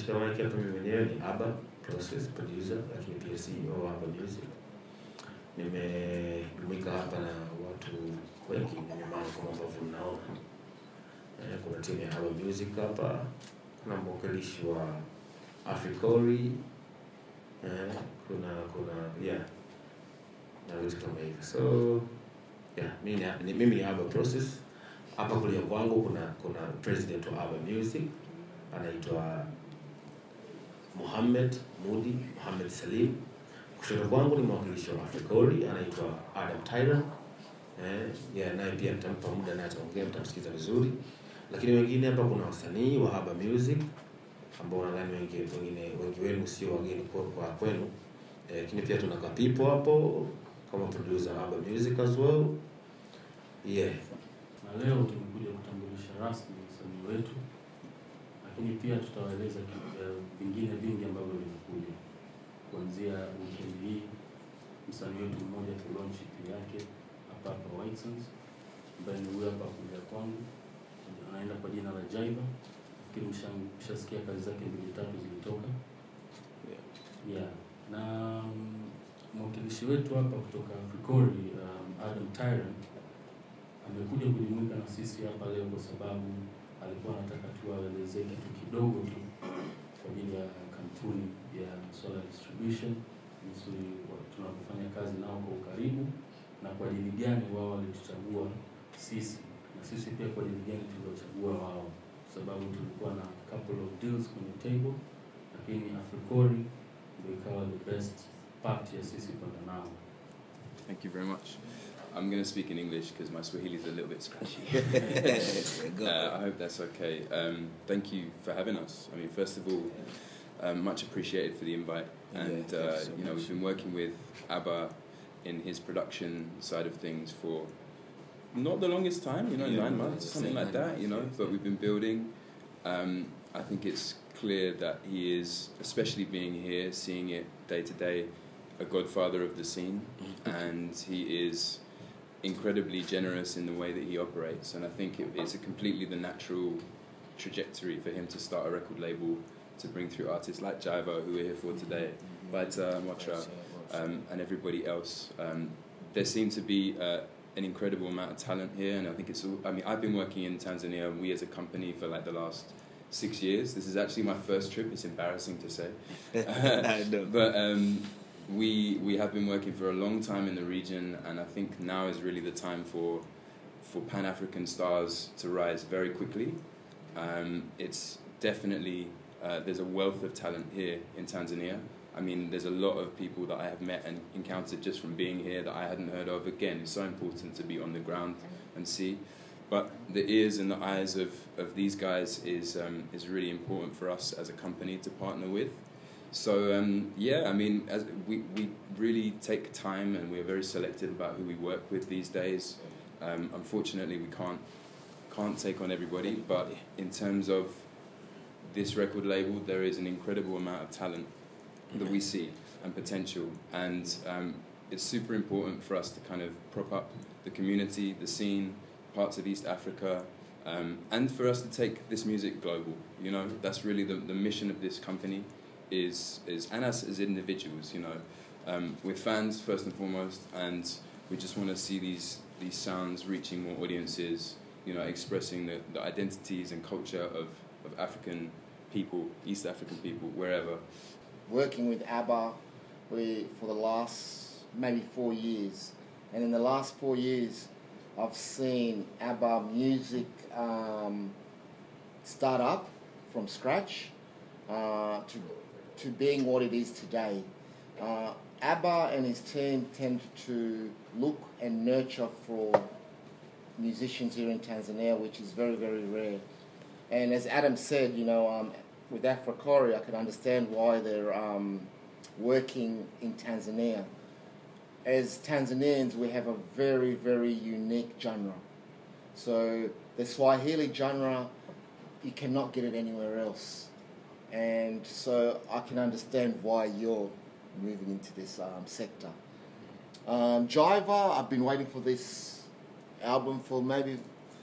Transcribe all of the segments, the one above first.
kushika mic hapa mwenyewe ni Aba Process Producer, lakini pia CEO wa Aba Music. Nimejumuika hapa na watu wengi nyumbani kama ambavyo mnaona. Eh, kuna timu ya Aba Music hapa, kuna mwakilishi wa Africori, eh, kuna kuna yeah na vitu kama hivyo. So yeah, mimi ni, mimi ni Aba Process. Hapa kulia kwangu kuna kuna president wa Aba Music anaitwa Muhammad Mudi Mohamed Salim. Kushoto kwangu ni mwakilishi wa Africori anaitwa Adam Tyler. Eh, naye pia nitampa muda na ataongea, mtamsikiza vizuri. Lakini wengine hapa kuna wasanii wa Haba Music ambao nadhani wengi wengine wengi wenu sio wageni kwa, kwa kwenu. Eh, lakini pia tuna Kapipo hapo kama producer wa Aba Music as well. Yeah. na leo tumekuja kutambulisha rasmi msanii wetu, lakini pia tutawaeleza eh, vingine vingi ambavyo vinakuja kuanzia weekend hii. Msanii wetu mmoja kulaunch EP yake hapa hapa Whitesons, ambaye ni huyu hapa kuja kwangu, anaenda kwa jina la Jaiba. Nafikiri msha- mshasikia kazi zake mbili tatu zilitoka yeah. Na mm, mwakilishi wetu hapa kutoka Africori um, Adam Tyrant amekuja kujumuika na sisi hapa leo kwa sababu alikuwa anataka tuwaelezee kitu kidogo tu kwa ajili ya kampuni ya solar distribution, jinsi tunapofanya kazi nao kwa ukaribu na kwa ajili gani wao walituchagua sisi na sisi pia kwa ajili gani tuliwachagua wao, sababu tulikuwa na couple of deals kwenye table, lakini Africori ndio ikawa the best part ya sisi kwenda nao. Thank you very much. I'm going to speak in English because my Swahili is a little bit scratchy. uh, I hope that's okay. Um, thank you for having us. I mean, first of all, um, much appreciated for the invite. Yeah, And you uh, so you know, much. we've been working with ABBA in his production side of things for not the longest time. You know, Yeah, nine months, something like that. months, You know, yes, but yeah. we've been building. Um, I think it's clear that he is, especially being here, seeing it day to day, a godfather of the scene, and he is incredibly generous in the way that he operates. And I think it, it's a completely the natural trajectory for him to start a record label to bring through artists like Jaiva, who we're here for today, but uh, Motra, um, and everybody else. Um, there seems to be uh, an incredible amount of talent here, and I think it's. All, I mean, I've been working in Tanzania, and we as a company for like the last six years. This is actually my first trip. It's embarrassing to say, but um, we we have been working for a long time in the region, and I think now is really the time for for Pan African stars to rise very quickly. Um, it's definitely uh, there's a wealth of talent here in Tanzania. I mean, there's a lot of people that I have met and encountered just from being here that I hadn't heard of. Again, it's so important to be on the ground and see. But the ears and the eyes of, of these guys is um, is really important for us as a company to partner with. So um, yeah, I mean, as we we really take time and we're very selective about who we work with these days. Um, unfortunately, we can't can't take on everybody, but in terms of this record label, there is an incredible amount of talent that we see and potential, and um, it's super important for us to kind of prop up the community, the scene, parts of East Africa, um, and for us to take this music global. You know, that's really the, the mission of this company, is is and us as individuals. You know, um, we're fans first and foremost, and we just want to see these these sounds reaching more audiences. You know, expressing the, the identities and culture of, of African people, East African people, wherever. working with ABBA we, for the last maybe four years. And in the last four years, I've seen ABBA music um, start up from scratch uh, to, to being what it is today. Uh, ABBA and his team tend to look and nurture for musicians here in Tanzania, which is very, very rare. And as Adam said, you know, um, with Africori, I can understand why they're um, working in Tanzania. As Tanzanians, we have a very, very unique genre. So the Swahili genre, you cannot get it anywhere else. And so I can understand why you're moving into this um, sector. Um, Jiva, I've been waiting for this album for maybe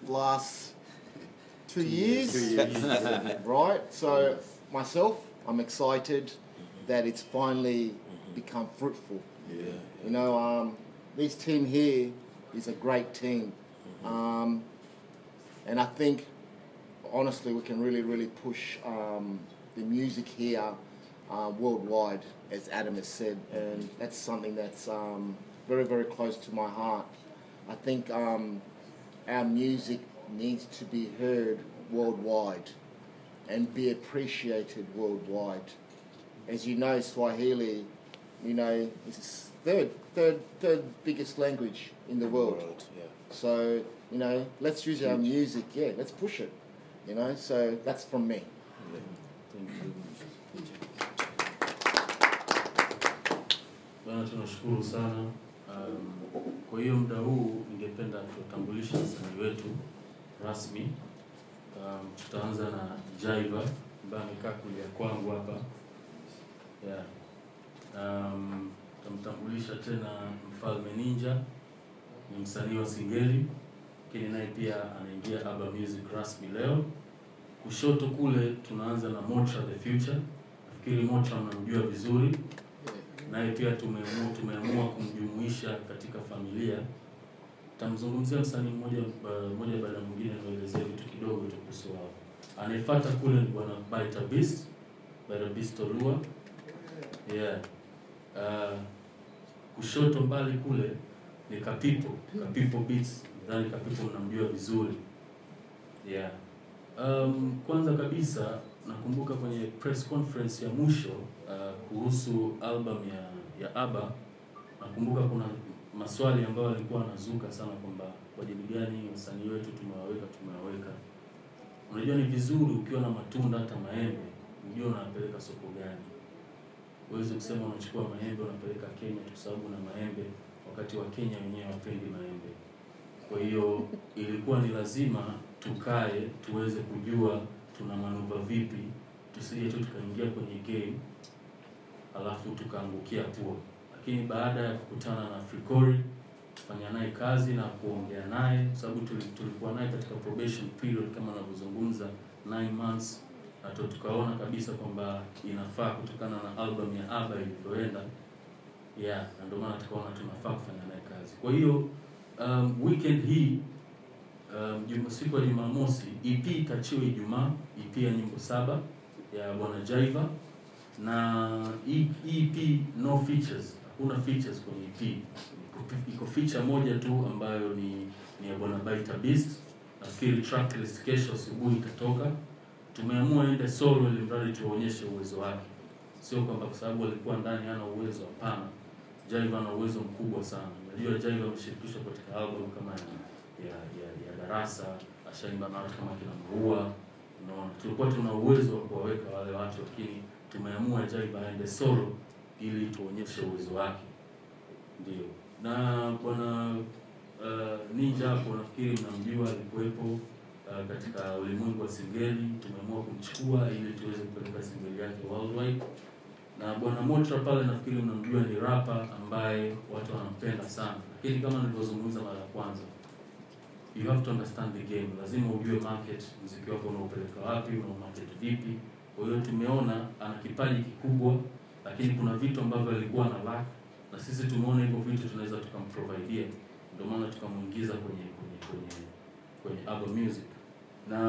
last two years. right? So myself, I'm excited that it's finally become fruitful. Yeah. You know, um, this team here is a great team. Um, and I think, honestly, we can really, really push um, the music here uh, worldwide, as Adam has said. And that's something that's um, very, very close to my heart. I think um, our music needs to be heard worldwide and be appreciated worldwide. As you know, Swahili, you know, is the third, third, third biggest language in the world. Yeah. So, you know, let's use our music, yeah, let's push it. You know, so that's from me. Bwana, tunashukuru sana. Um, kwa hiyo muda huu ningependa tutambulishe msanii wetu rasmi. Um, tutaanza na Jaiva ambaye amekaa kulia kwangu hapa. Yeah. Um, tutamtambulisha tena Mfalme Ninja, ni msanii wa Singeli, lakini naye pia anaingia Aba Music rasmi leo. Kushoto kule tunaanza na Motra the Future. Nafikiri Motra mnamjua vizuri, naye pia tumeamua tumeamua kumjumuisha katika familia. Tamzungumzia msanii mmoja ba- mmoja baada mwingine, anaelezea vitu kidogo tu kuhusu wao. Anayefuata kule ni bwana Baita Beast, Baita Beast Olua. Yeah. Uh, kushoto mbali kule ni Kapipo, Kapipo Beats. Nadhani Kapipo mnamjua vizuri. Yeah. Um, kwanza kabisa nakumbuka kwenye press conference ya mwisho uh, kuhusu album ya ya ABBA, nakumbuka kuna maswali ambayo alikuwa anazuka sana kwamba kwa ajili gani wasanii wetu tumewaweka tumewaweka. Unajua ni vizuri ukiwa na matunda hata maembe, unajua unapeleka soko gani. Uweze kusema unachukua maembe unapeleka Kenya kwa sababu na maembe, wakati wa Kenya wenyewe wapendi maembe. Kwa hiyo ilikuwa ni lazima tukae tuweze kujua tuna manuva vipi, tusije tu tukaingia kwenye game alafu tukaangukia pua. Lakini baada ya kukutana na Frikori, kufanya naye kazi na kuongea naye, sababu tulikuwa naye katika probation period kama anavyozungumza 9 months, na tukaona kabisa kwamba inafaa kutokana na album ya Aba ilivyoenda yeah, na ndio maana tukaona tunafaa kufanya naye kazi. Kwa hiyo um, weekend hii um, siku ya Jumamosi EP itachiwa Ijumaa, EP ya nyimbo saba ya bwana Jaiva na hii hii EP no features, hakuna features kwenye EP. Iko- feature moja tu ambayo ni ni ya bwana Baita Beast. Nafikiri tracklist kesho asubuhi itatoka. Tumeamua ende solo ili mradi tuonyeshe uwezo wake, sio kwamba kwa sababu alikuwa ndani hana uwezo. Hapana, Jaiva ana uwezo mkubwa sana. Najua Jaiva ameshirikishwa katika album kama ya ya, ya, ya darasa ashaimba na watu kama kina Maua. Unaona, tulikuwa tuna uwezo wa kuwaweka wale watu, lakini tumeamua Jaiva aende solo ili tuonyeshe uwezo wake. Ndio, na bwana uh, Ninja hapo nafikiri mnamjua, alikuwepo uh, katika ulimwengu wa singeli. Tumeamua kumchukua ili tuweze kupeleka singeli yake worldwide na bwana Motra pale nafikiri mnamjua ni rapa ambaye watu wanampenda sana, lakini kama nilivyozungumza mara ya kwanza, you have to understand the game. Lazima ujue market, mziki wako unaupeleka wapi, una market vipi. Kwa hiyo tumeona ana kipaji kikubwa, lakini kuna vitu ambavyo alikuwa na lack, na sisi tumeona hivyo vitu tunaweza tukamprovidea, ndio maana tukamuingiza kwenye kwenye kwenye kwenye Urban Music na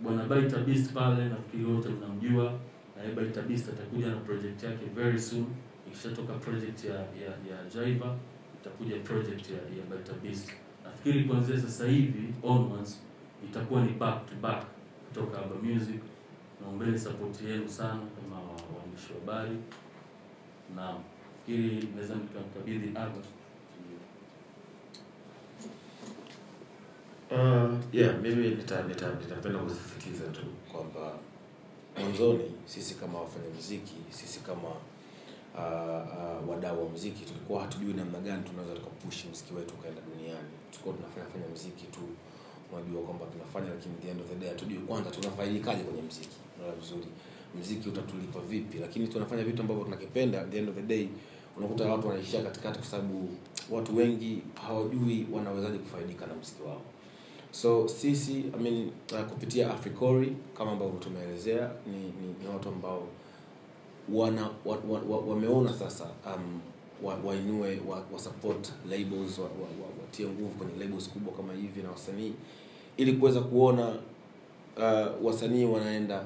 bwana Baita Beast pale, nafikiri wote mnamjua na yeye Baita Beast atakuja na project yake very soon. Ikishatoka project ya ya, ya Jaiva itakuja project ya, ya Baita Beast. Nafikiri kuanzia sasa hivi onwards itakuwa ni back to back kutoka Aba Music. Naombeni support yenu sana kama waandishi wa habari, na nafikiri naweza nikamkabidhi Aba. Uh, yeah, mimi nita- nita- nitapenda kusisitiza tu kwamba mwanzoni sisi kama wafanya wafanyamuziki, sisi kama uh, uh, wadau wa muziki tulikuwa hatujui namna gani tunaweza tukapush muziki wetu ukaenda duniani. Tulikuwa tunafanya fanya muziki tu, unajua kwamba tunafanya, lakini the end of the day hatujui kwanza tunafaidikaje kwenye muziki. Unaona vizuri, muziki utatulipa vipi, lakini tunafanya vitu ambavyo tunakipenda, the end of the day unakuta watu wanaishia katikati, kwa sababu watu wengi hawajui wanawezaje kufaidika na muziki wao. So sisi I mean, uh, kupitia Africori kama ambavyo tumeelezea ni, ni, ni watu ambao wana wa, wa, wa, wameona sasa um, wa, wainue wa, wa support labels wa, wa, wa, watie nguvu kwenye labels kubwa kama hivi na wasanii. Ili kuweza kuona uh, wasanii wanaenda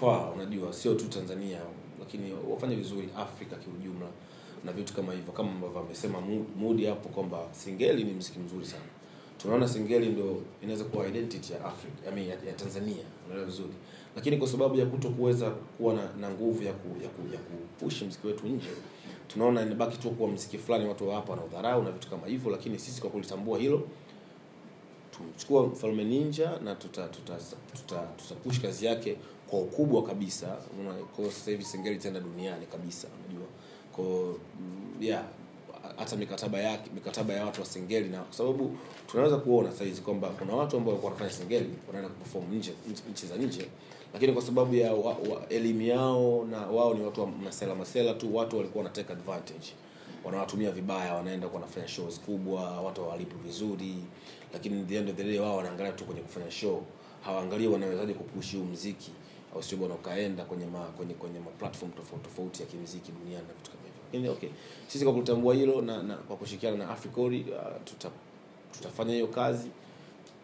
far unajua sio tu Tanzania lakini wafanye vizuri Afrika kiujumla na vitu kama hivyo kama ambavyo amesema Mudi hapo kwamba singeli ni mziki mzuri sana tunaona singeli ndo inaweza kuwa identity ya Afrika I mean, ya, ya Tanzania unaelewa vizuri. Lakini kwa sababu ya kuto kuweza kuwa na, na nguvu ya ku, ya, ku, ya kupush mziki wetu nje tunaona inabaki tu kuwa mziki fulani watu hapa na udharau na vitu kama hivyo lakini sisi kwa kulitambua hilo tumchukua mfalme ninja na tuta tuta tuta, tuta push kazi yake kwa ukubwa kabisa. Kwa sasa hivi singeli tena duniani kabisa unajua. Kwa mm, yeah hata mikataba yake mikataba ya watu wa singeli na kwa sababu tunaweza kuona sasa hizi kwamba kuna watu ambao walikuwa wanafanya singeli wanaenda kuperform nje nchi- za nje. Lakini kwa sababu ya wa, wa, elimu yao na wao ni watu wa masela masela tu watu walikuwa wana take advantage. Wanawatumia vibaya wanaenda kwa wanafanya shows kubwa watu hawalipi vizuri. Lakini the end of the day wao wanaangalia tu kwenye kufanya show. Hawaangalii wanawezaje kupushi huu mziki. Au sio bwana ukaenda kwenye ma, kwenye kwenye ma platform tofauti tofauti ya kimziki duniani na vitu lakini okay sisi kwa kutambua hilo na, na kwa kushirikiana na Africori uh, tuta, tutafanya hiyo kazi.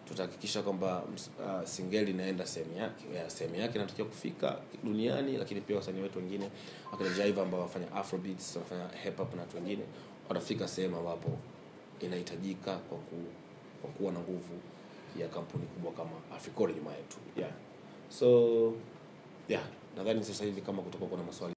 Tutahakikisha kwamba uh, singeli inaenda sehemu yake ya sehemu yake inatakiwa kufika duniani lakini pia wasanii wetu wengine akina Jaiva ambao wanafanya afrobeats wanafanya hip hop na watu wengine watafika sehemu ambapo inahitajika kwa ku, kwa kuwa na nguvu ya kampuni kubwa kama Africori nyuma yetu. Yeah. So yeah nadhani sasa hivi kama kutakuwa kuna maswali